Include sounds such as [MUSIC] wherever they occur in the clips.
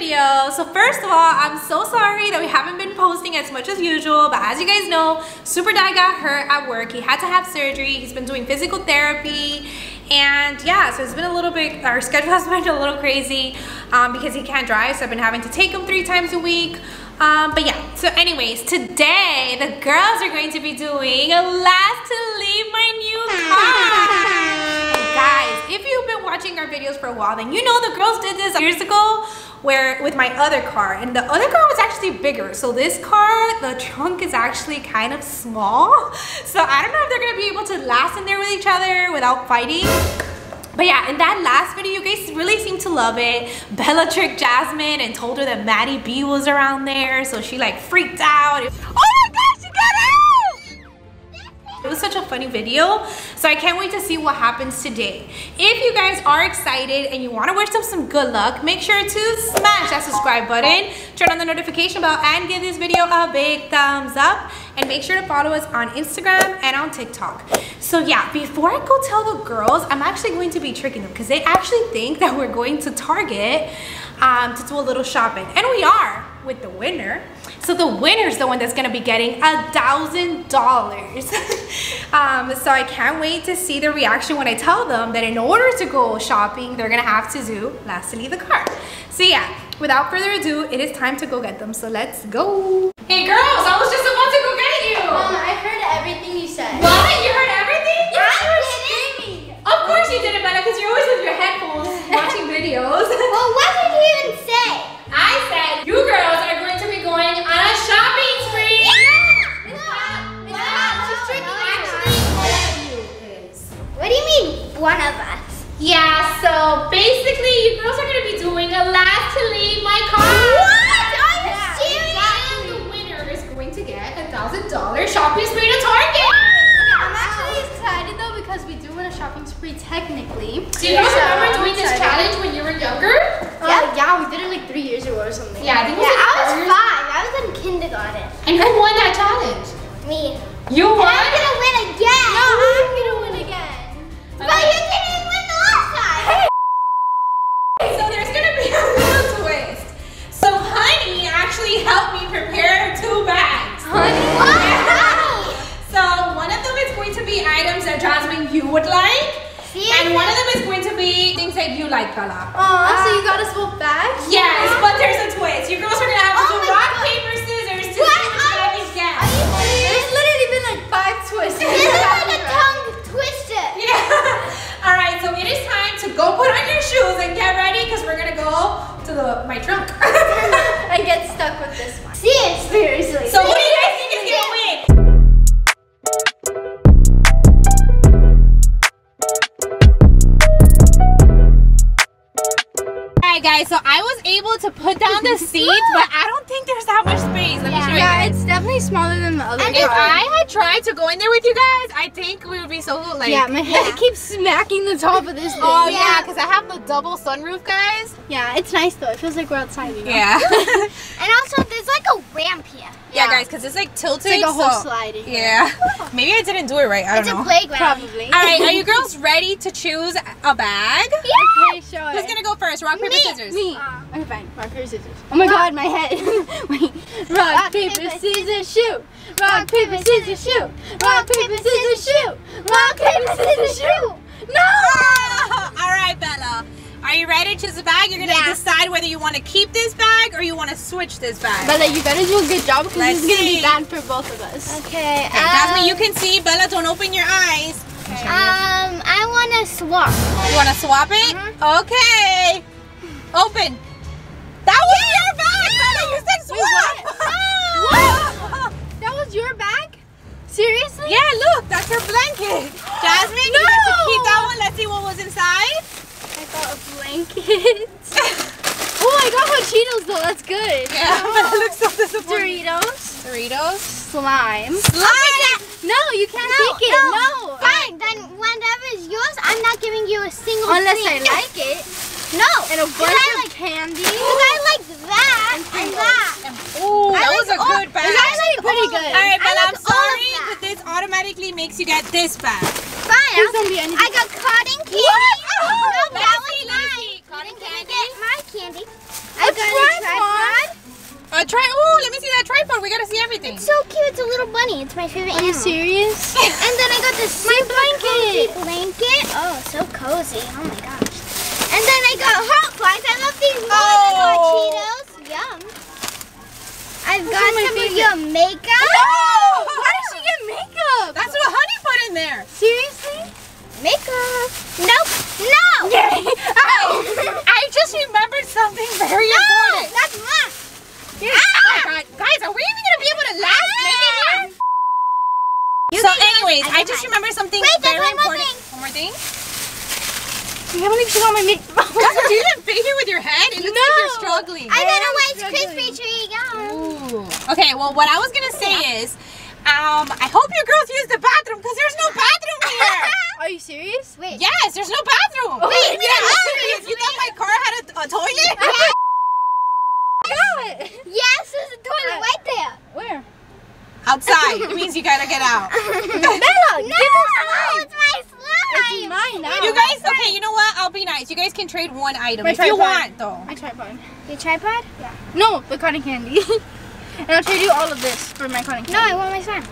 video. So first of all, I'm so sorry that we haven't been posting as much as usual, but as you guys know, Super Dad got hurt at work. He had to have surgery. He's been doing physical therapy. And yeah, so it's been a little bit, our schedule has [LAUGHS] been a little crazy um, because he can't drive. So I've been having to take him three times a week. Um, but yeah, so anyways, today the girls are going to be doing a last to leave my new car. [LAUGHS] Guys, if you've been watching our videos for a while, then you know the girls did this years ago where with my other car and the other car was actually bigger so this car the trunk is actually kind of small so I don't know if they're gonna be able to last in there with each other without fighting but yeah, in that last video, you guys really seemed to love it. Bella tricked Jasmine and told her that Maddie B was around there, so she like freaked out. Oh was such a funny video, so I can't wait to see what happens today. If you guys are excited and you want to wish them some good luck, make sure to smash that subscribe button, turn on the notification bell, and give this video a big thumbs up. And make sure to follow us on Instagram and on TikTok. So yeah, before I go tell the girls, I'm actually going to be tricking them because they actually think that we're going to Target um, to do a little shopping. And we are with the winner. So the winner is the one that's gonna be getting a thousand dollars. [LAUGHS] Um, so I can't wait to see their reaction when I tell them that in order to go shopping, they're gonna have to do lastly the car. So yeah, without further ado, it is time to go get them. So let's go. Hey girls, I was just about to go get you. Mama, I heard everything you said. What? You heard everything? I was screaming. Of course you didn't, Bella, because you're always with your headphones watching [LAUGHS] videos. Well, what did you even say? I said you do you mean, one of us? Yeah, so basically you girls are going to be doing a last to leave my car. What? Are you Yeah, serious? And the winner is going to get a thousand dollar shopping spree to Target. I'm actually excited though because we do win a shopping spree technically. Do you guys So, remember doing this excited. challenge when you were younger? Uh, yeah, we did it like three years ago or something. Yeah, I think it Yeah, was I was five. I was in kindergarten. And who won that challenge? Me. You And won? I'm gonna win again. No, I'm gonna win and get ready because we're gonna go to the my trunk. [LAUGHS] and get stuck with this one. Seriously. Seriously. so who do you guys, so I was able to put down the seats, but I don't think there's that much space. Let me show you yeah, guys. it's definitely smaller than the other And If. I had tried to go in there with you guys, I think we would be so like yeah, my head keeps smacking the top of this [LAUGHS] oh, thing. Oh yeah, because I have the double sunroof, guys. Yeah, it's nice though. It feels like we're outside. You know? Yeah. [LAUGHS] [LAUGHS] And there's like a ramp here. yeah, guys, because it's like tilted. It's like a whole so- slide. in. Yeah. [LAUGHS] Maybe I didn't do it right. I It's don't a know. playground. Probably. All right, are you [LAUGHS] girls ready to choose a bag? Okay, show Who's gonna go first? Rock, paper, Me. scissors. Me. Uh. okay, fine. Rock, paper, scissors. Oh my god, my head. [LAUGHS] Wait. Rock, Rock, paper, paper, scissors, shoot. Rock, paper, scissors, shoot. Rock, paper, scissors, shoot. Rock, paper, scissors, shoot. No! All right, Bella. Are you ready to choose a bag? You're gonna Yeah. decide whether you want to keep this bag or you want to switch this bag. Bella, you better do a good job because Let's this is gonna be bad for both of us. Okay. Okay, Jasmine, you can see. Bella, don't open your eyes. Um, I want to swap. You want to swap it? Uh-huh. Okay. Open. That was your bag, Bella. You said swap. What? [LAUGHS] That was your bag? Seriously? Yeah, look, that's her blanket. [GASPS] Jasmine, you have to keep that one. Let's see what was inside. I got a blanket. [LAUGHS] oh, I got hot Cheetos though. That's good. [LAUGHS] Yeah, Bella looks so disappointed. Doritos. Doritos. Slime. Slime. Oh, no, you can't No, take it. no. No. Fine, then whatever is yours, I'm not giving you a single Unless thing. I like it. No. And a bunch I of like, candy. Because I like that and, that. Ooh, I that like was a all- good bag. I like pretty all good. All right, I Bella, I'm like all of sorry, but this automatically makes you get this bag. Fine. Please I'll- don't be anything. I got cotton candy. What? No, that was mine. Cotton Can candy? get my candy? I Let's a try. Oh, let me see that tripod. We gotta see everything. So cute. It's a little bunny. It's my favorite Are you mm. serious? [LAUGHS] And then I got this super blanket. cozy blanket. Oh, so cozy. Oh my gosh. And then I got Hot Fries. I love these ones. I got Oh. Cheetos. Yum. I've Those got my some of your makeup. Oh, Why did she get makeup? That's what Honey put in there. Seriously? Makeup. Nope. No. Oh, I just remembered something very No. important. That's mine. Oh my God. Guys, are we even gonna be able to last minute here? You So, can have- anyways, I I can just have- remembered something Wait, there's very one more important. thing. One more thing. You haven't even got my makeup. Guys, do you even fit here with your head? It looks like you're No. struggling. I got a I'm Rice struggling. Krispie treat. Yum. Ooh. Okay, well, what I was gonna say is, um, I hope you girls use the bathroom because there's no bathroom here. [LAUGHS] Are you serious? Wait. yes, there's no bathroom. Wait, What do you mean I'm yeah, serious? You thought my car had a, a toilet? [LAUGHS] Yes, [LAUGHS] yes, there's a toilet right there. Where? Outside. It means you gotta get out. Bella, no, it's my slime. It's mine now. You guys, okay, you know what? I'll be nice. You guys can trade one item My if you want, though. My tripod. Your tripod? Yeah. No, the cotton candy. and I'll trade you all of this for my cotton candy. No, I want my slime.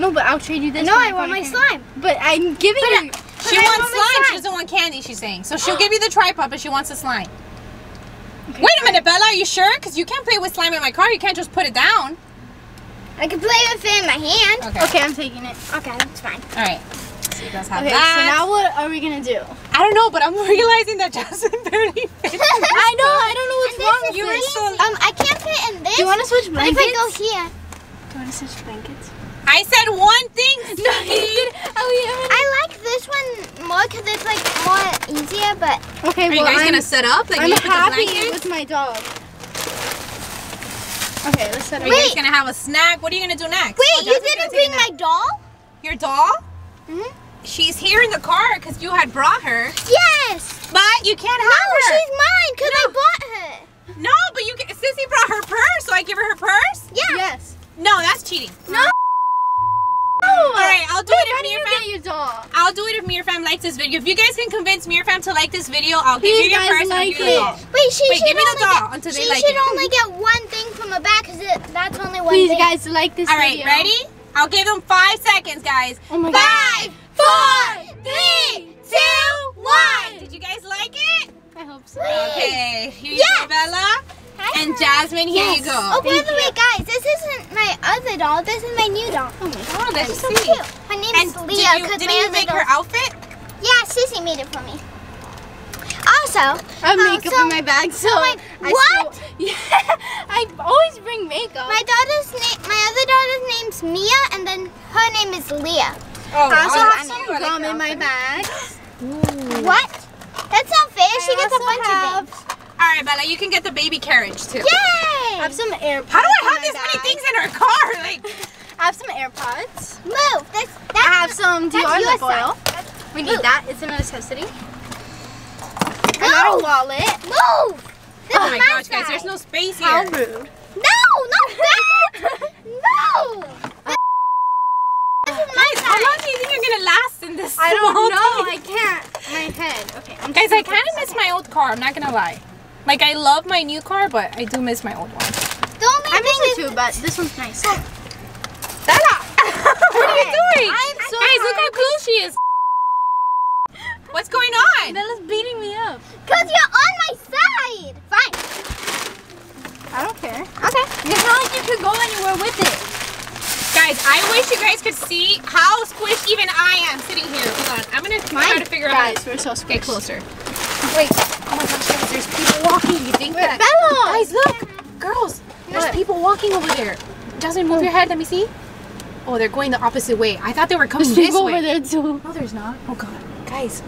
No, but I'll trade you this. No, I want my cotton candy. slime. But I'm giving But, you. She I wants want my slime. She doesn't want candy, she's saying. So she'll give you the tripod, but she wants the slime. Wait a minute, Bella. Are you sure? Because you can't play with slime in my car. You can't just put it down. I can play with it in my hand. Okay. Okay, I'm taking it. Okay, that's fine. All right. So you guys have Okay, that. so now what are we gonna do? I don't know, but I'm [LAUGHS] realizing that Jasmine [LAUGHS] barely fits. I know, I don't know what's And wrong with You is were this. so- Um, I can't fit in this. Do you want to switch But if blankets? I go here, Do you want to switch blankets? I said one thing, [LAUGHS] No, Steve. Oh, yeah. I like this one more because it's like more easier. But Okay, Are you guys I'm, gonna set up? Like I'm you happy blanket? with my dog. Okay, let's set up. Are up. you guys gonna have a snack? What are you gonna do next? wait, Oh, you didn't bring my doll? Your doll? Mhm. She's here in the car because you had brought her, Yes. but you can't No, have her. No, she's mine because I bought her. No, but you can, Sissy brought her purse, so I give her her purse. Yeah. Yes. No, cheating. No. All right, I'll do Wait, it how if do you Mirfam. get your dog? I'll do it if Mirfam likes this video. If you guys can convince Mirfam to like this video, I'll give Please, you your guys, purse and I'll like give you the it. doll. Wait, she Wait, should give me the only doll get, until they she should only get one thing from the back because that's only one Please, thing. guys, like this All right, video. ready? I'll give them five seconds, guys. Oh my Five, God. four, three, two, one. Did you guys like it? I hope so. Okay, here you Yes. go, Bella. Hi, And Jasmine, here Yes. you go. Oh, by Thank the way, guys, this isn't my other doll. This is my new doll. Oh my oh, God. Oh, that's so so cute. Her name And is did Leah you, because didn't my you other make her outfit? Yeah, Sissy made it for me. Also, I have makeup so in my bag, oh so my- I what? Still, [LAUGHS] yeah, I always bring makeup. my daughter's name, my other daughter's name's Mia, and then her name is Leah. Oh, I also oh, have some like gum in my outfit. bag. [GASPS] What? That's not fair. she gets a bunch have- of things. All right, Bella, you can get the baby carriage too. Yay! I have some AirPods. How do I have my this many things in our car? [LAUGHS] Like, I have some AirPods. Move. That's that's. I have some that's Dior your lip oil. We need Move. that. It's a necessity. I got a wallet. Move. This oh my my gosh, guys, there's no space here. How rude. No, not that. no. This is my Guys, how long do you think you're gonna last in this? I don't know. tiny- I can't. My head. Okay. I'm Guys, I kind of miss this- my old car. I'm not gonna lie. Like, I love my new car, but I do miss my old one. The only I miss thing it too, but this one's nice. Bella, [LAUGHS] what are you doing? I'm so Guys, look how cool she is. What's going on? Bella's beating me up. Cause you're on my side. Fine. I don't care. Okay. It's not like you could go anywhere with it. Guys, I wish you guys could see how squished even I am sitting here. Hold on, I'm gonna try to figure out. Guys, we're so Get closer. Wait. Oh my gosh, guys, there's people walking. You think Wait, that? Bella! Guys, look. Girls, there's What? people walking over there. Jasmine, move oh. your head. Let me see. Oh, they're going the opposite way. I thought they were coming There's this people way. over there too. No, there's not. Oh god, guys.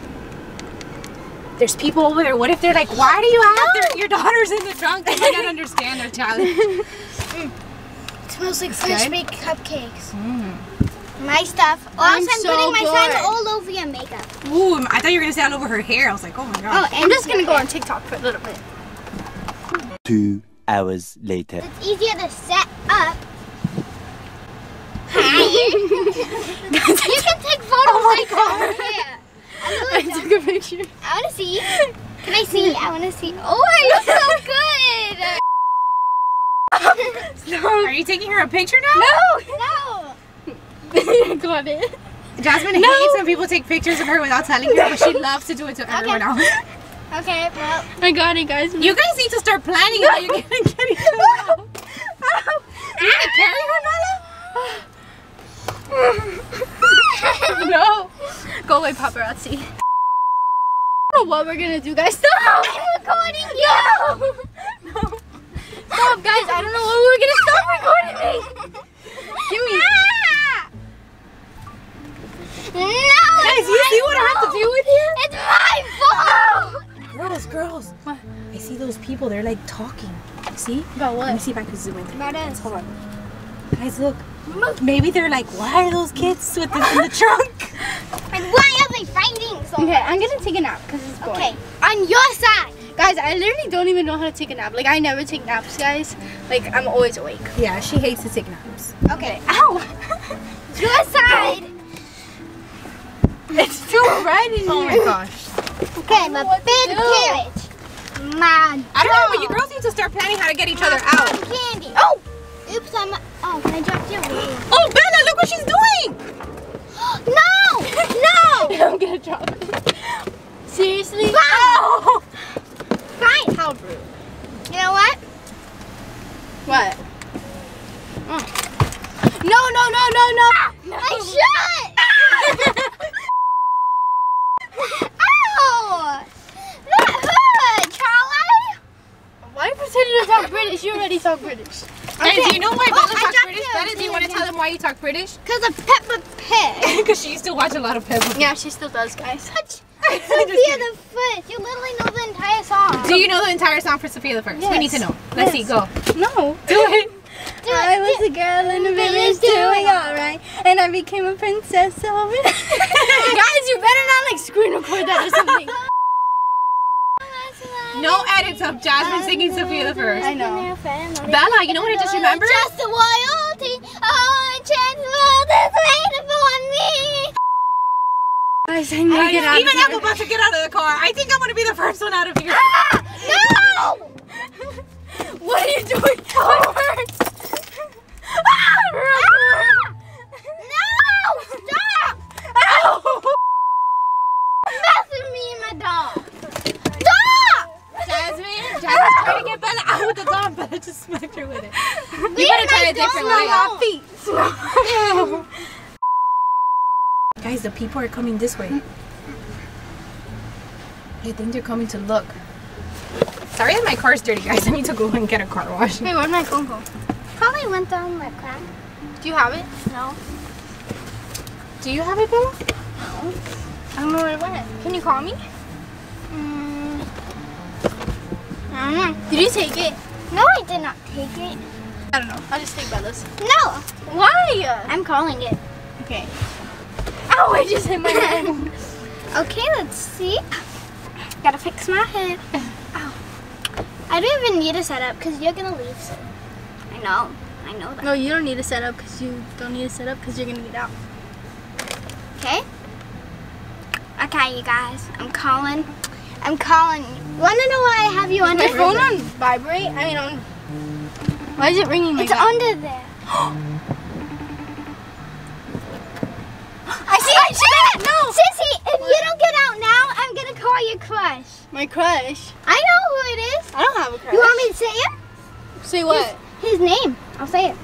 There's people over there. What if they're like, why do you have their, your daughters in the trunk? They might not understand their challenge. [LAUGHS] Mm. It smells like good? baked cupcakes. Mm. My stuff. Also, I'm I'm, so putting my bored. son all over your makeup. Ooh, I thought you were gonna say all over her hair. I was like, oh my Oh, god. and I'm just gonna go on TikTok for a little bit. Two hours later. It's easier to set up. Hi. [LAUGHS] you can take photos Oh my like God. over here. I [LAUGHS] I took a picture. I want to see. Can I see? I want to see. Oh, you're so good. [LAUGHS] are you taking her a picture now? No. No. [LAUGHS] Got it. Jasmine hates when people take pictures of her without telling her, but she [LAUGHS] loves to do it to everyone else. Okay, well. I got it, guys. You guys need to start planning how you're gonna get [LAUGHS] each other out. You need to carry her, Nala? no. Go away, paparazzi. I don't know what we're gonna do, guys. Stop! I'm recording you. No. Stop, guys. I don't know what we're gonna stop recording me. Give me. Ah! No. Guys, you see what I have to deal with here? It's my fault. Girls, girls. What? I see those people. They're like talking. See? About Let me see if I can zoom in. About us. Hold on. Guys, look. Maybe they're like, why are those kids with the, in the [LAUGHS] trunk? And why are they fighting so Okay, much? I'm gonna take a nap because it's boring. Okay, on your side. Guys, I literally don't even know how to take a nap. Like, I never take naps, guys. Like, I'm always awake. Yeah, she hates to take naps. Okay, Ow! [LAUGHS] your side. It's too bright in here. Oh my gosh. Okay, I'm a what to big do. carrot. My I don't know, but you girls need to start planning how to get each other out. Candy. Oh! Oops, I'm. Oh, can I drop you? Oh, Bella, look what she's doing. [GASPS] no! No! [LAUGHS] I'm gonna drop it. Seriously? Fine. Fine. How rude. You know what? What? Oh. No, no, no, no, no. Ah, I should! Ow! Charlie! Why are you pretending to talk British? You already talk British. Guys, do you know why Bella I talks British? Bella, do you want to tell them why you talk British? Because of Peppa Pig. [LAUGHS] Because she used to watch a lot of Peppa. Yeah, she still does, guys. [LAUGHS] Sofia the First. You literally know the entire song. Do you know the entire song for Sofia the First? We need to know. Let's see, Yes. go. No. Do it. I was a girl in a village doing alright, and I became a princess over. [LAUGHS] Guys, you better not like screen record that or something. [LAUGHS] No edits of Jasmine singing Sofia the First. I know. Bella, you know what I just remembered? Just a royalty. Oh, a chance world is waiting for me. Guys, I need to get out Even I'm about to get out of the car. I think I'm gonna be the first one out of here. Ah, no! [LAUGHS] What are you doing? Oh, just her with it. You better try a different way. Feet. Guys, the people are coming this way. I think they're coming to look. Sorry that my car's dirty, guys. I need to go and get a car wash. Hey, where'd my phone go? Probably went down my crack. Do you have it? No. Do you have it, Bella? No. I don't know where it went. Can you call me? Mm, I don't know. Did you take it? No, I did not take it. I don't know. I'll just take Bella's. No, Why? I'm calling it. Okay. Oh, I just hit my head. [LAUGHS] Okay, let's see. Gotta fix my head. Ow. I don't even need a setup because you're gonna leave soon. I know. I know that. no, you don't need to set up because you don't need to set up because you're going to get out. Okay? Okay, you guys. I'm calling. I'm calling. Wanna know why I have you Is under my phone on vibrate? I mean, on. Why is it ringing It's that? under there. [GASPS] I see it! Shit! No! Sissy, if you don't get out now, I'm gonna call your crush. My crush. I know who it is. I don't have a crush. You want me to say him? Say what? His name. I'll say it.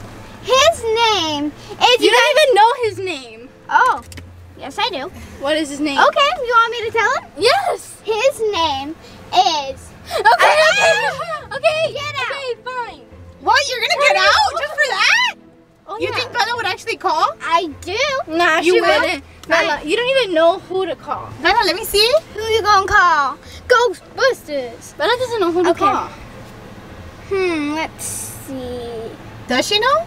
His name is. You don't even know his name. Oh, yes, I do. What is his name? Okay, you want me to tell him? Yes! His name is. Okay, okay. Okay, Get out. okay, fine. What? You're gonna get out just for that? Oh, You yeah. think Bella would actually call? I do. Nah, You she wouldn't. Bella, you don't even know who to call. Bella, let me see. Who you gonna call? Ghostbusters. Bella doesn't know who to Okay. call. Hmm. Let's see. Does she know?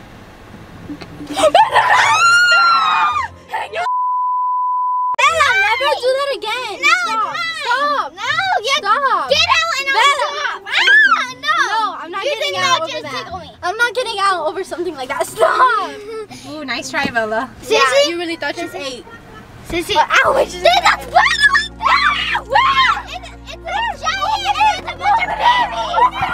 Bella, Never do that again. No, Stop. it's. Stop. No, you Stop. Get out and I'll Bella. stop. Ah, no. No, I'm not you getting out over just that. me. I'm not getting out over something like that. Stop. [LAUGHS] Ooh, nice try, Bella. Yeah, Sissy? you really thought you ate. Sissy. Ow, I just Dude, that's fun like that. Wow. It's, it's a giant. It's a bunch of babies.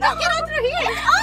Look, get out through here.